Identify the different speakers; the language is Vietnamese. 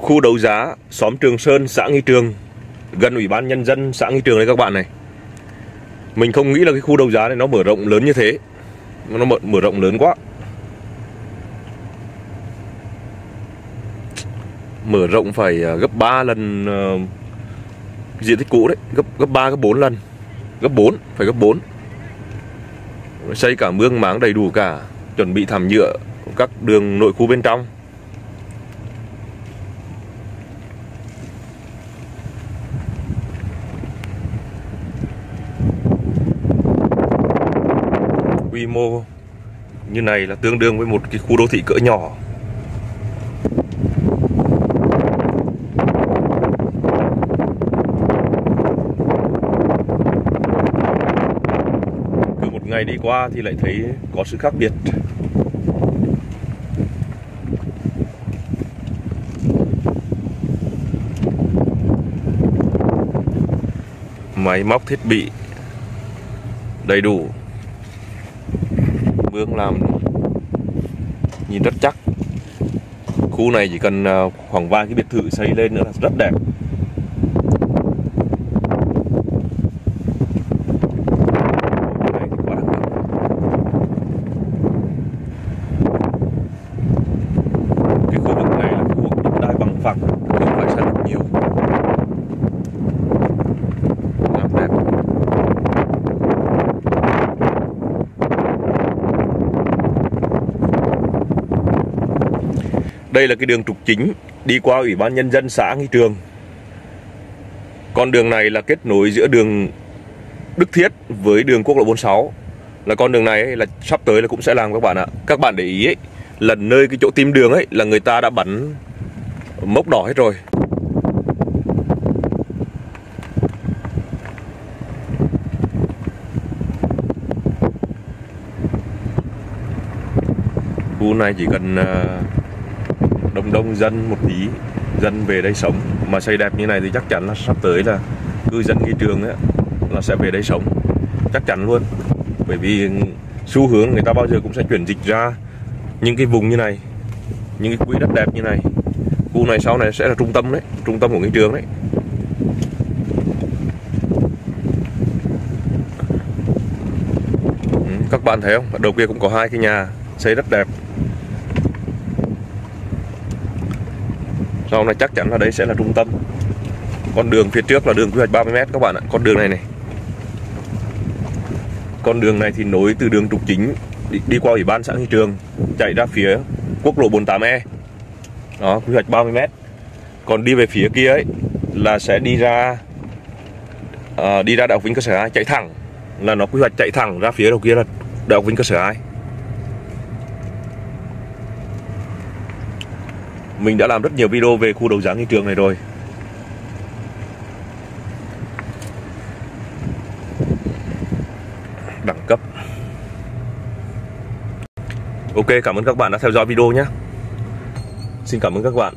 Speaker 1: khu đấu giá xóm Trường Sơn, xã Nghi Trường, gần ủy ban nhân dân xã Nghi Trường đấy các bạn này. Mình không nghĩ là cái khu đấu giá này nó mở rộng lớn như thế. Nó mở, mở rộng lớn quá. Mở rộng phải à, gấp 3 lần uh, diện tích cũ đấy, gấp gấp 3 gấp 4 lần. Gấp 4, phải gấp 4. Xây cả mương máng đầy đủ cả, chuẩn bị thảm nhựa các đường nội khu bên trong. Quy mô như này là tương đương với một cái khu đô thị cỡ nhỏ. Cứ một ngày đi qua thì lại thấy có sự khác biệt. Máy móc thiết bị đầy đủ mương làm. Nhìn rất chắc. Khu này chỉ cần à, khoảng vài cái biệt thự xây lên nữa là rất đẹp. Cái khu vực này là khu vực đất đai bằng phẳng, không phải sản dựng nhiều làm đẹp đây là cái đường trục chính đi qua Ủy ban Nhân dân xã Nghi Trường. Con đường này là kết nối giữa đường Đức Thiết với đường quốc lộ 46. Là con đường này ấy, là sắp tới là cũng sẽ làm các bạn ạ. Các bạn để ý ấy, là nơi cái chỗ tim đường ấy là người ta đã bắn mốc đỏ hết rồi. Khu này chỉ cần uh, đông đông dân một tí dân về đây sống. Mà xây đẹp như này thì chắc chắn là sắp tới là cư dân nghi trường ấy, là sẽ về đây sống. Chắc chắn luôn. Bởi vì xu hướng người ta bao giờ cũng sẽ chuyển dịch ra những cái vùng như này những cái quỹ đất đẹp như này. Khu này sau này sẽ là trung tâm đấy trung tâm của nghi trường đấy. Ừ, các bạn thấy không? Ở đầu kia cũng có hai cái nhà xây rất đẹp. Sau này chắc chắn là đấy sẽ là trung tâm. Con đường phía trước là đường quy hoạch 30m các bạn ạ. Con đường này này. Con đường này thì nối từ đường trục chính đi, đi qua ủy ban xã thị Trường chạy ra phía quốc lộ 48E đó quy hoạch 30m còn đi về phía kia ấy là sẽ đi ra à, đi ra đại học Vinh cơ sở 2 chạy thẳng. Là nó quy hoạch chạy thẳng ra phía đầu kia là đại học Vinh cơ sở 2 Mình đã làm rất nhiều video về khu đấu giá nghi trường này rồi. Đẳng cấp. Ok, cảm ơn các bạn đã theo dõi video nhé. Xin cảm ơn các bạn.